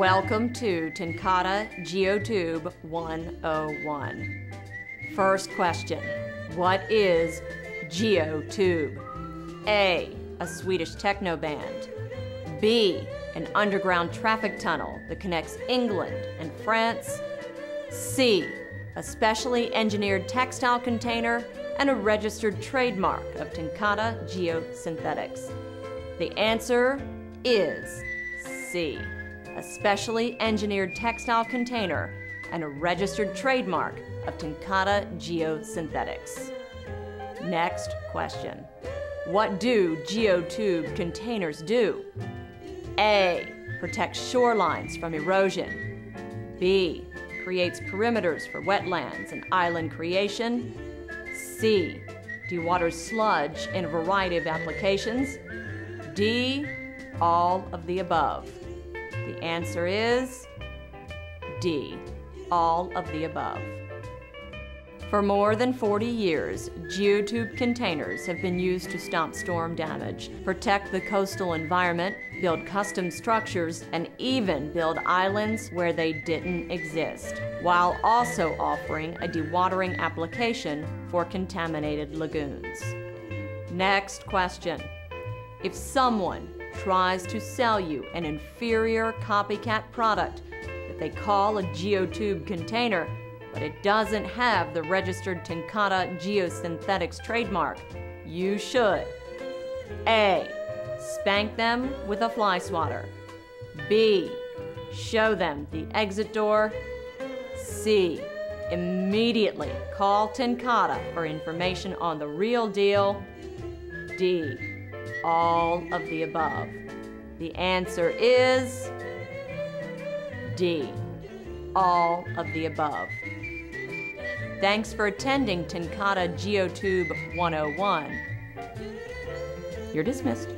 Welcome to TenCate Geotube 101. First question What is Geotube? A. A Swedish techno band. B. An underground traffic tunnel that connects England and France. C. A specially engineered textile container and a registered trademark of TenCate Geosynthetics. The answer is C. A specially engineered textile container and a registered trademark of TenCate Geosynthetics. Next question. What do geotube containers do? A. Protects shorelines from erosion. B. Creates perimeters for wetlands and island creation. C. Dewaters sludge in a variety of applications. D. All of the above. The answer is D. All of the above. For more than 40 years, geotube containers have been used to stop storm damage, protect the coastal environment, build custom structures, and even build islands where they didn't exist, while also offering a dewatering application for contaminated lagoons. Next question. If someone tries to sell you an inferior copycat product that they call a geotube container, but it doesn't have the registered TenCate Geosynthetics trademark, you should A. Spank them with a fly swatter. B. Show them the exit door. C. Immediately call TenCate for information on the real deal. D. All of the above. The answer is D. All of the above. Thanks for attending TenCate GeoTube 101. You're dismissed.